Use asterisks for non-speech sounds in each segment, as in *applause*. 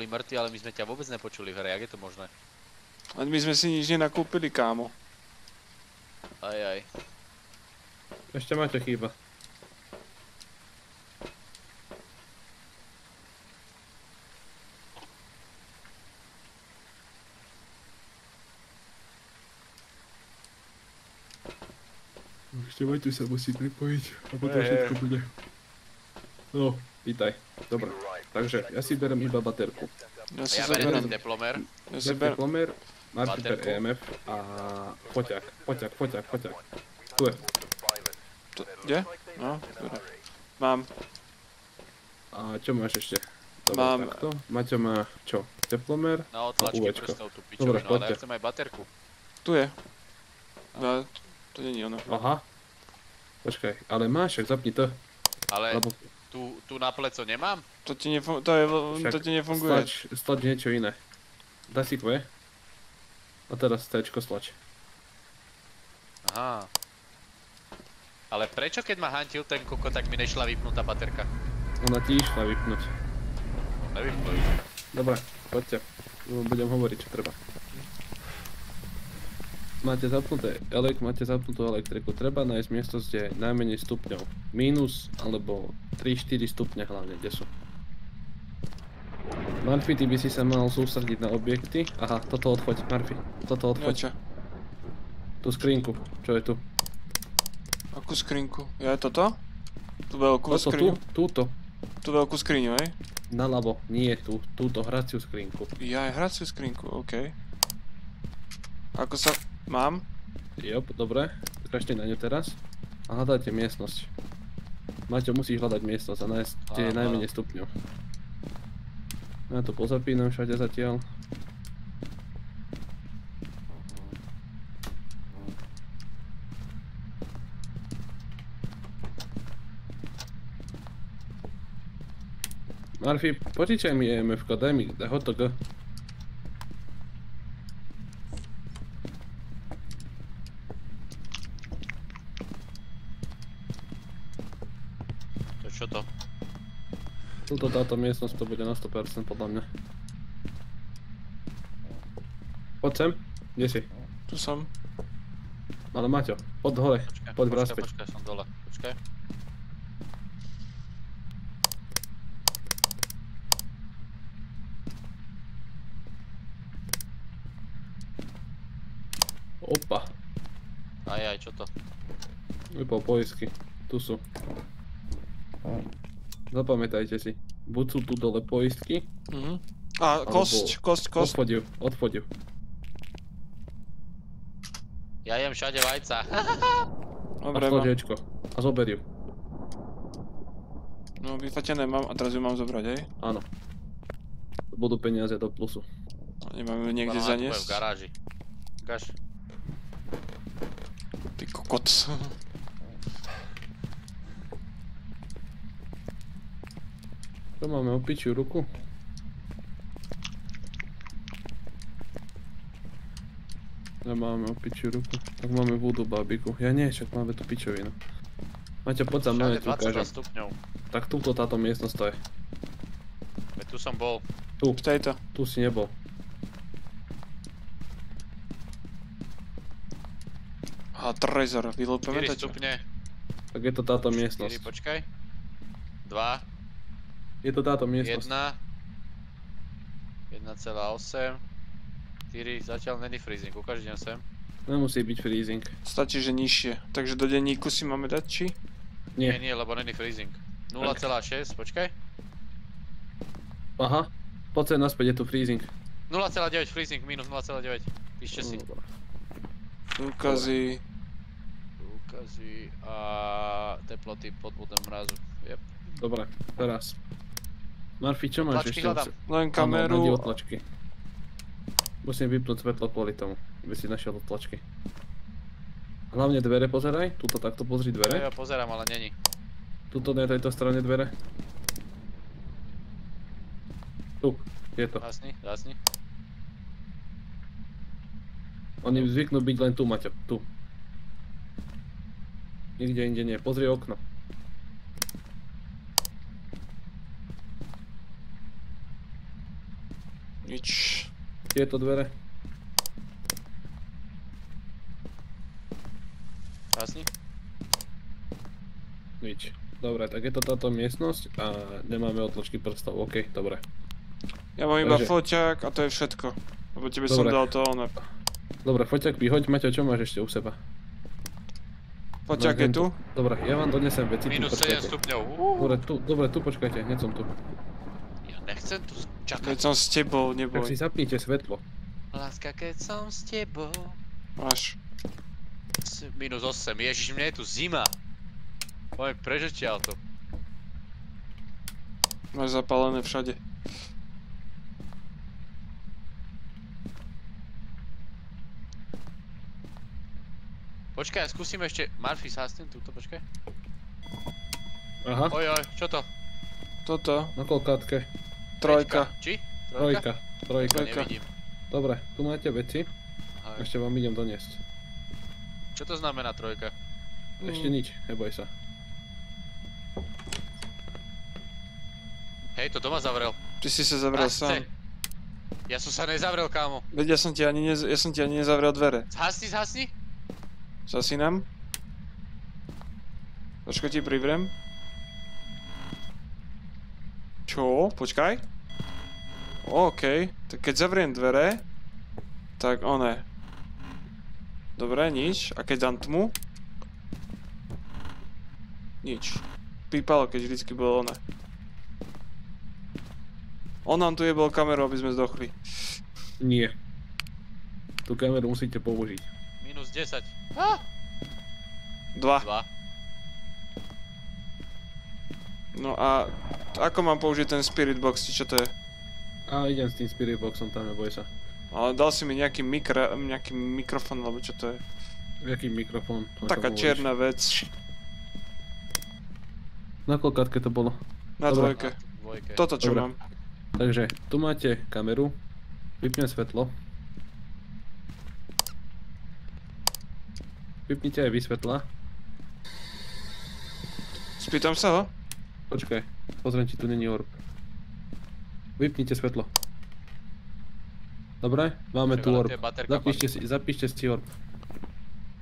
boli mŕtvi, ale my sme ťa vôbec nepočuli v hre, jak je to možné? A my sme si nič nenakúpili, kámo. Aj, aj. Ešte máte chýba. Ešte Maťu sa musí pripojiť a potom Hej, všetko bude. No, vítaj. Dobre, takže ja si berem iba baterku. Ja si Ja zoberiem. teplomer. Ja si berem. plomer, Martin ber. EMF a poťak, poťak, poťak, poťak. Tu je. To- Kde? No, dobre. Mám. A čo máš ešte? Dobre, Mám- takto. Maťo má čo? Teplomer? Na otlačky UVčko. Dobre, ale poďte. ja chcem aj baterku. Tu je. No, to není ono. Aha. Počkaj, ale máš, zapni to. Ale Lebo tu, tu na pleco nemám? To ti, nefun- to je, však to ti nefunguje. Stlač, stlač niečo iné. Daj si Q. A teraz C stlač. Aha. Ale prečo keď ma hantil ten koko, tak mi nešla vypnutá baterka? Ona ti išla vypnúť. Nevypnú ju. Dobre, poďte. Budem hovoriť, čo treba. Máte zapnuté elek, máte zapnutú elektriku. Treba nájsť miesto, kde je najmenej stupňov. Mínus alebo 3-4 stupne hlavne, kde sú. Murphy, ty by si sa mal sústrediť na objekty. Aha, toto odchoď, Murphy. Toto Ja odchoď. čo? Tú skrinku, čo je tu? Akú skrinku? Ja toto? Tú veľkú Toto tu, skriňu? túto. Tú veľkú skriňu, hej? Naľavo, nie tú, túto hraciu skrinku. Ja aj hraciu skrinku, OK. Ako sa... Mám? Jop, dobre. Ukážte na ňu teraz. A hľadajte miestnosť. Maťo, musíš hľadať miestnosť a nájsť, je Áno. najmenej stupňov. Ja to pozapínam všade zatiaľ. Marfi, požičaj mi EMF-ko, daj mi, HTG. To čo to? Tuto táto miestnosť to bude na 100% podľa mňa. Poď sem, kde si? Tu som. Ale Maťo, poď hore, Počkaj, poď počkaj, vráspäť. počkaj, som dole. Počkaj. Opa, Aj, aj, čo to? vypol poisky, tu sú. Zapamätajte si, buď sú tu dole poistky, Mhm. A, kosť, kosť, kosť. odfoď ju. Ja jem všade vajca. *laughs* Dobre, a mám. Ječko, a zober ju, No, vyfatené mám a teraz ju mám zobrať, hej? áno. Budú peniaze do plusu. Nemám ju niekde bude v zaniesť. garáži. Ukáž. Ty kokot. *laughs* Čo máme, opičiu ruku? Nemáme opičiu ruku, tak máme voodoo babiku. Ja nie, však máme tu pičovinu. Maťo, poď za mnou, ja ti 22 ukážem. stupňov. Tak túto táto miestnosť to je. Veď tu som bol. Tu, V tejto. tu si nebol. A trezor, vylúpeme 4 to čo? stupne. Tak je to táto 4, miestnosť. počkaj. 2, Je to táto miestnosť. 1, 1,8, 4, zatiaľ není freezing, ukáž sem. Nemusí byť freezing. Stačí, že nižšie. Takže do denníku si máme dať, či? Nie, Nie. nie, lebo není freezing. 0,6, počkaj. Aha. Poď sem naspäť, je tu freezing. 0,9 freezing, minus 0,9. Píšte si. Dobre. Ukazy. Úkazy a teploty pod bodom mrazu. Yep. Dobre, teraz. Marfi, čo máš Tlačky ešte? hľadám. Len Áno, kameru. nájdi otlačky. Musím vypnúť svetlo kvôli tomu, aby si našiel otlačky. Hlavne dvere pozeraj, tuto takto pozri dvere. ja pozerám, ale není. Tuto na tejto strane dvere. Tu, je to. Zasni, zasni. Oni zvyknú byť len tu, Maťo, tu. Nikde inde nie, pozri okno. Nič. Tieto dvere. Hasni? Nič. Dobre, tak je to táto miestnosť a nemáme otlačky prstov. OK, dobre. Ja mám iba foťák a to je všetko. Lebo tebe som Dobre. dal to ono. Dobre, foťak vyhoď. Maťo, čo máš ešte u seba? Foťák je tu? Dobre, ja vám donesem veci. Minus 7 počkajte. stupňov. Dobre, tu, dobre, tu počkajte, hneď som tu. Ja nechcem tu čakať. Keď som s tebou, Tak si neboj. zapnite svetlo. Láska, keď som s tebou. Máš. Minus 8. Ježiš, mne je tu zima. Poďme preč to. Máš zapálené všade. Počkaj, skúsim ešte... Murphy sa s tým túto, počkaj. Aha, Oj, oj, čo to? Toto. na kolkátke. Trojka. Či? Trojka, trojka. Trojka. Dobre, tu máte veci. Ahoj. Ešte vám idem doniesť. Čo to znamená trojka? Ešte nič, neboj sa. Hej, to doma zavrel. Ty si sa zavrel Prasce. sám. Ja som sa nezavrel, kámo. Veď ja som ti ani, nez, ja som ti ani nezavrel dvere. Zhasni, zhasni. Zasínam. Trošku ti privrem. Čo? Počkaj. OK, tak keď zavriem dvere, tak one. Dobre, nič. A keď dám tmu? Nič. Pípalo, keď vždycky bolo one. On nám tu jebol kameru, aby sme zdochli. Nie. Tú kameru musíte použiť. Minus 10. Ah, Dva. 2. No a ako mám použiť ten spirit box, či čo to je? A idem s tým spirit boxom tam, neboj sa. Ale dal si mi nejaký, mikro, nejaký mikrofón, alebo čo to je? Jaký mikrofón? Taká čierna vec. Na kolkátke to bolo. Na Dobre. dvojke. Dvojke. Toto čo Dobre. mám? Takže, tu máte kameru. Vypnem svetlo. Vypnite aj vy svetla. Spýtam sa ho? Počkaj, pozriem, či tu není orb. Vypnite svetlo. Dobre, máme tu orb. Zapíšte si, zapíšte si orb.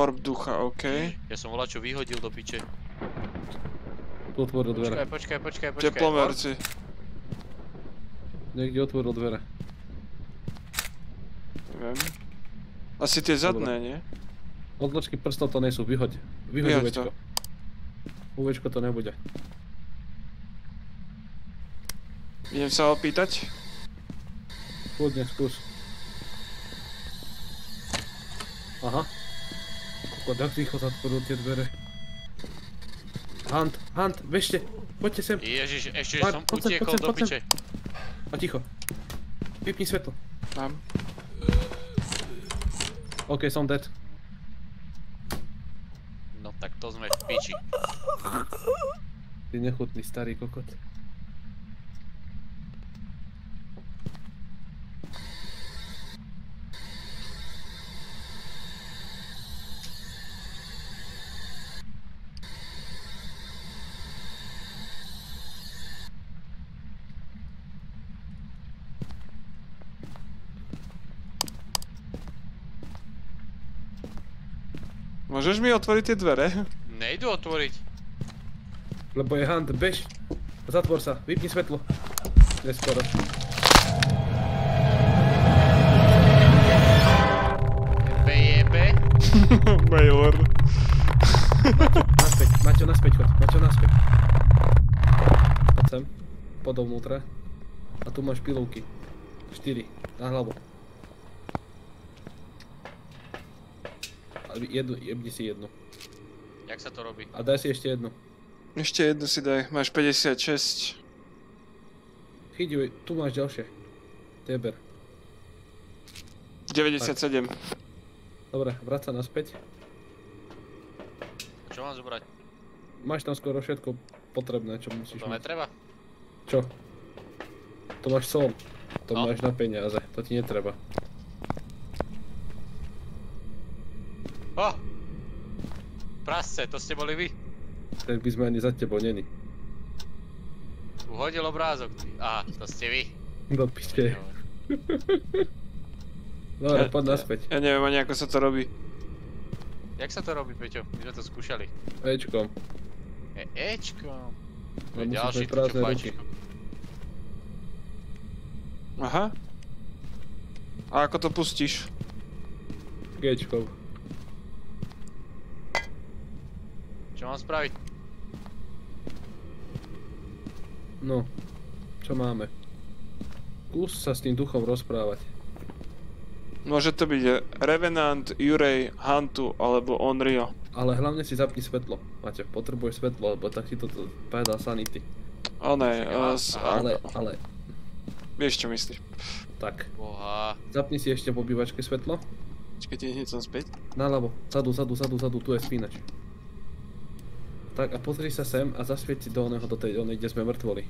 Orb ducha, OK. Ja som volá čo vyhodil do piče. Tu otvoril dvere. Počkaj, počkaj, počkaj, počkaj. Teplomerci. Niekde otvoril dvere. Neviem. Asi tie zadné, nie? Odločky prstov to nejsú, vyhoď. Vyhoď. UVčko. UVčko to nebude. Idem sa opýtať. Kľudne, skús. Aha. Tak rýchlo zatvoril tie dvere. Hunt, Hunt, bežte, poďte sem. Ježiš, ešte Poď, som poď sem, utiekol poď sem, do poď piče. A ticho. Vypni svetlo. Mám. OK, som dead. No tak to sme v piči. Ty nechutný starý kokot. Môžeš mi otvoriť tie dvere? Nejdu otvoriť. Lebo je Hunt, bež. Zatvor sa, vypni svetlo. Neskoro. Jebe, jebe. *laughs* Baylor. Naspäť, Maťo, naspäť choď, Maťo, naspäť. Poď sem, pod dovnútra. A tu máš pilovky. 4, na hlavu. Jednu, jebni si jednu. Jak sa to robí? A daj si ešte jednu. Ešte jednu si daj, máš 56. Chyť ju, tu máš ďalšie. Teber. 97. Dobre, vráť sa naspäť. Čo mám zobrať? Máš tam skoro všetko potrebné, čo musíš To mať. netreba? Čo? To máš sol. To No. máš na peniaze, to ti netreba. Oh! Prasce, to ste boli vy. Tak by sme ani za tebou není. Uhodil obrázok. ty. Aha, to ste vy. Do piče. Dobre, Ja- poď naspäť. Ja neviem ani ako sa to robí. Jak sa to robí, Peťo? My sme to skúšali. Ečkom. E, Ečko. To No, je ďalší Peťo ruky. fajčík. Aha. A ako to pustíš? Gečkom. Čo mám spraviť? No. Čo máme? Skús sa s tým duchom rozprávať. Môže to byť Revenant, Uray, Hantu alebo Onryo. Ale hlavne si zapni svetlo. Maťo, potrebuješ svetlo, lebo tak ti to padá sanity. Uh, s, aha. Ale, ale, Vieš čo myslíš. tak. Boha. Zapni si ešte v obývačke svetlo. Počkajte, hneď som späť. Naľavo, zadu, zadu, zadu, zadu, tu je spínač. Tak a pozri sa sem a zasvieti do oného, do tej, onej, kde sme mŕtvoli.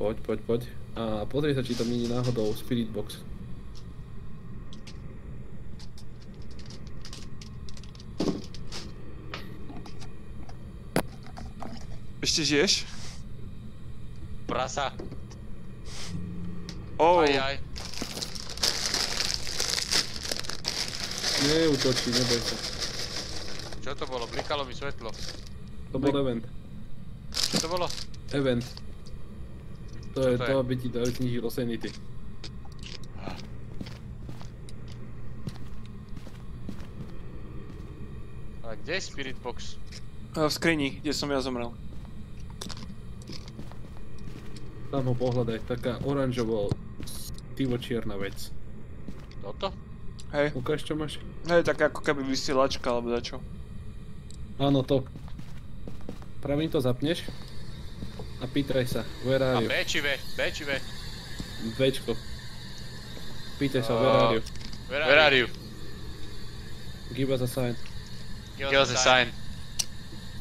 Poď, poď, poď. A pozri sa, či tam není náhodou spirit box. Ešte žiješ? Prasa. Oh, Aj, aj. Neutočí, neboj sa. Čo to bolo? Blikalo mi svetlo. To bol event. Čo to bolo? Event. To je to aby ti dali znižilo sanity. A kde je Spirit Box? v skrini, kde som ja zomrel. Tam ho pohľadaj, taká oranžovo tivo čierna vec. Toto? Hej, Ukáž čo máš? hej, tak ako keby vysielačka alebo dačo. Áno, to. Pravým to zapneš a pýtaj sa, where A are you? B či V? B či V? Včko. Pýtaj sa, A- where are you? Where are you? Give us a sign. Give us a sign.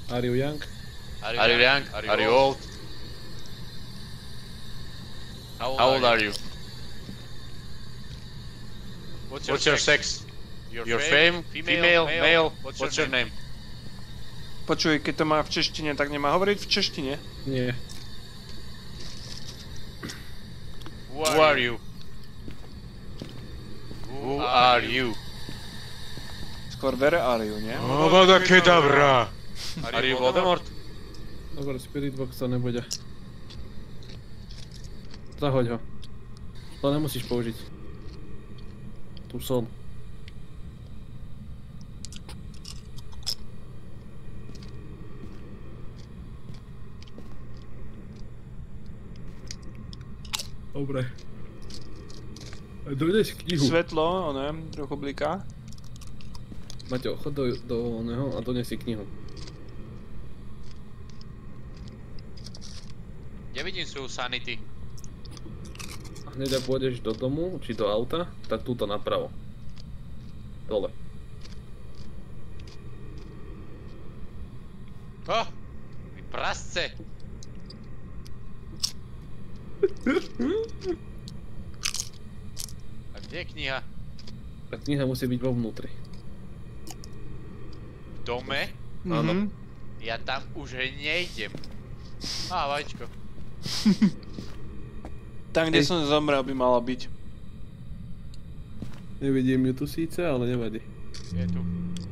Are you young? Are you young? Are you old? How old are you? What's your sex? Your fame? Female? Male? What's your name? Počuj, keď to má v češtine, tak nemá hovoriť v češtine. Nie. Who are you? Who are you? Skôr where are you, nie? Avada Kedavra! Are you Voldemort? Dobre, Spirit Box to nebude. Zahoď ho. To nemusíš použiť. Tu som. Dobre. Dojdeš knihu. Svetlo, ono, trochu bliká. Maťo, chod do, do oného a dones si knihu. Nevidím svoju sanity. A hneď ak pôjdeš do domu, či do auta, tak túto napravo. Dole. Oh! Vy prasce! A kde je kniha? Tá kniha musí byť vo vnútri. V dome? Áno. Mhm. Ja tam už nejdem. Á, vajíčko. *laughs* Tam, kde Hej. som zomrel, by mala byť. Nevidím ju tu síce, ale nevadí. Je tu.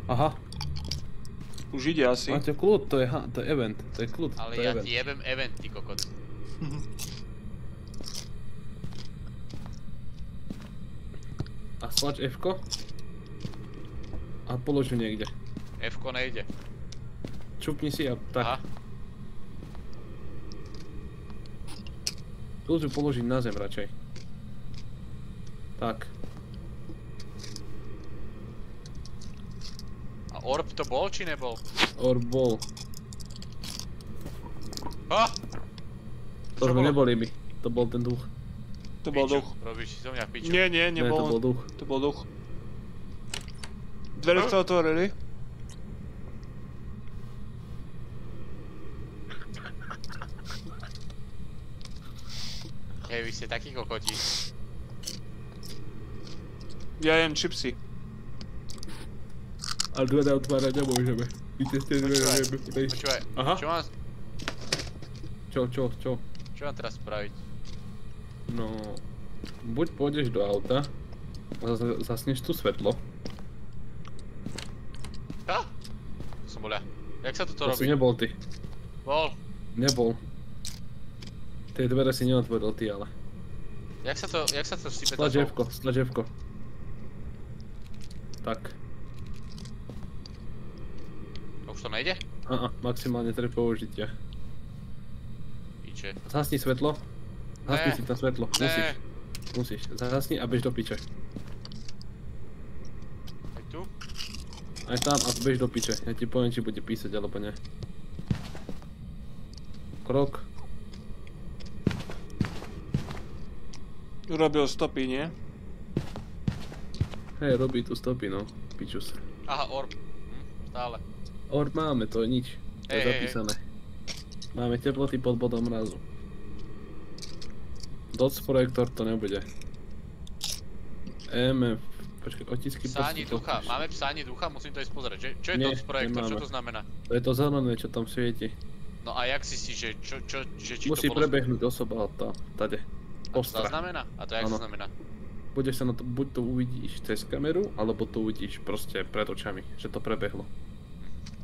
Aha, Už ide asi. máte kľud, to je, ha, to je event, to je kľud, Ale to je ja event. ti jebem event, ty kokot. *laughs* A stlač f A polož ju niekde. F-ko nejde. Čupni si a tak. Aha. Tu ju položiť na zem radšej. Tak. A orb to bol, či nebol? Or bol. Ha! To Čo sme neboli my. To bol ten duch. To bol duch. Robíš si zo mňa piču. Nie, nie, Nie, to nebol. bol duch. To bol duch. Dvere sa otvorili. Hej, vy ste takí kokoti. Ja jem čipsy. Ale dvere otvárať nemôžeme. Víte, ste dvere Počúvaj, nevieme prejsť. Počúvaj, Aha. čo mám, Čo, čo, čo? čo mám teraz spraviť? No, buď pôjdeš do auta zasneš tu svetlo. Ha? Som bol ja. Jak sa to to To si robí? nebol ty. Bol. Nebol. Tie dvere si neotvoril ty, ale. Jak sa to, jak sa to Stlač F-ko, stlač F-ko. Tak. Už to nejde? Aha, maximálne 3 použitia. Piče. Zasni svetlo. Zasni Ne. si tam svetlo. Musíš. Ne. Musíš. Zasni a bež do piče. Aj tu? Aj tam a bež do piče. Ja ti poviem, či bude písať alebo nie. Krok. Urobil stopy, nie? Hej, robí tu stopy, no. Pičus. Aha, orb. Hm, stále. Orb máme, to je nič. To je Hej, hej, hej. zapísané. Máme teploty pod bodom mrazu. DOTS projektor to nebude. EMF. Počkaj, otisky Psáni ducha. Máme psáni ducha? Musím to ísť pozrieť. Čo je Nie, to projektor? Čo to znamená? To je to zelené, čo tam svieti. No a jak zistíš, že čo, čo, že či Musí to bolo... prebehnúť osoba tá, tade. A to Ostra. zaznamená? A to jak Áno. to znamená? Budeš sa na to, buď to uvidíš cez kameru, alebo to uvidíš proste pred očami, že to prebehlo.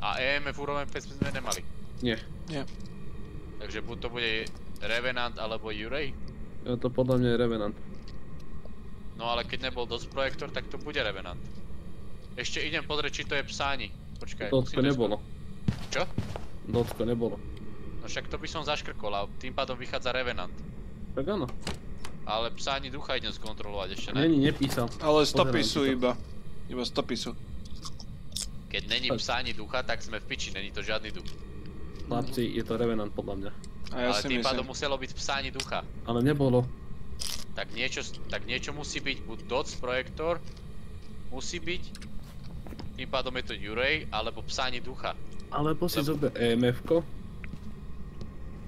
A EMF úroveň 5 sme nemali. Nie. Takže buď to bude Revenant alebo Uray. Je to podľa mňa je Revenant. No ale keď nebol dosť projektor, tak to bude Revenant. Ešte idem pozrieť, či to je psáni. Počkaj, to nebolo. Čo? Dotko nebolo. No však to by som zaškrkol a tým pádom vychádza Revenant. Tak áno. Ale psáni ducha idem skontrolovať ešte, ne? Není, nepísal. Ale stopy sú iba. Iba stopy sú. Keď není psáni ducha, tak sme v piči, není to žiadny duch. Chlapci, je to Revenant podľa mňa. A ja ale si tým pádom myslím. muselo byť psáni ducha. Ale nebolo. Tak niečo, tak niečo musí byť, buď DOTS projektor, musí byť, tým pádom je to Uray, alebo psáni ducha. Alebo si Lebo- zober EMF-ko.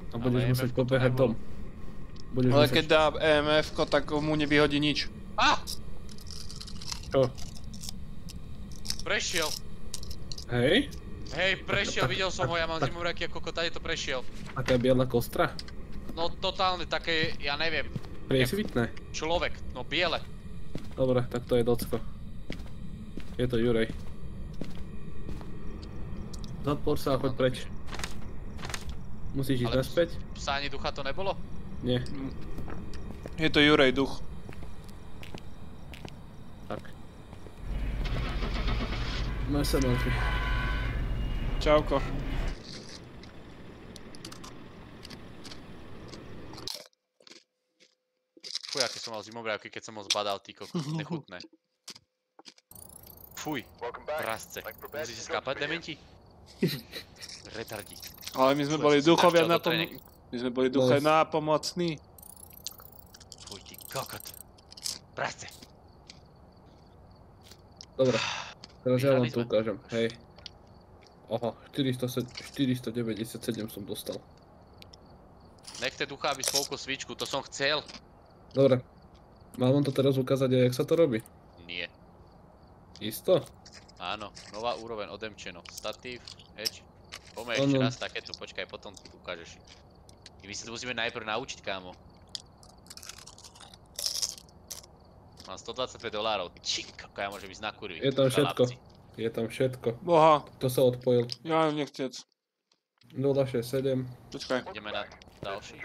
A Ale budeš musieť EMF-ko to pobehať nebolo. dom. Budeš Ale musieť... keď dá EMF, tak mu nevyhodí nič. Ah! Čo? Prešiel! Hej? Hej, prešiel, videl som ho, ja mám zimomriaky ako tady to prešiel. Taká biela kostra? No totálne také, ja neviem, Priesvitné. človek, no biele. Dobre, tak to je docko. Je to Jurej. Zapor sa a choď preč. Musíš ísť Ale- naspäť? Psáni ducha to nebolo? Nie, Je to Jurej duch. tak. Máš sa Malfi. Čauko. Fuj, aké som mal zimomriavky, keď som ho zbadal, ty kokos, *laughs* nechutné. Fuj, prasce. Musíte skápať, dementi? *laughs* Retardi. Ale my sme Fuj, boli duchovia na tréningu. My sme boli duchovia nápomocní. Fuj, ty kokot. Prasce. Dobre. Teraz ja vám to ukážem. Hej. Aha, 400, 497 som dostal. Nechte ducha, aby spolkol svičku, to som chcel. Dobre. Mám vám to teraz ukázať aj, jak sa to robí? Nie. Isto? Áno, nová úroveň odemčeno. Statív, heč. Poďme ešte raz takéto, počkaj, potom tu ukážeš. I my si to musíme najprv naučiť, kámo. Mám 125 dolárov, ty činko, môžem ísť na kurvy. Je tam všetko. chlapci. Je tam všetko. Boha, To sa odpojil. ja nechcec. 067. Počkaj. Ideme na ďalší.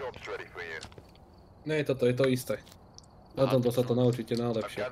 Nie, toto je to isté. Na tomto to sa to naučíte najlepšie.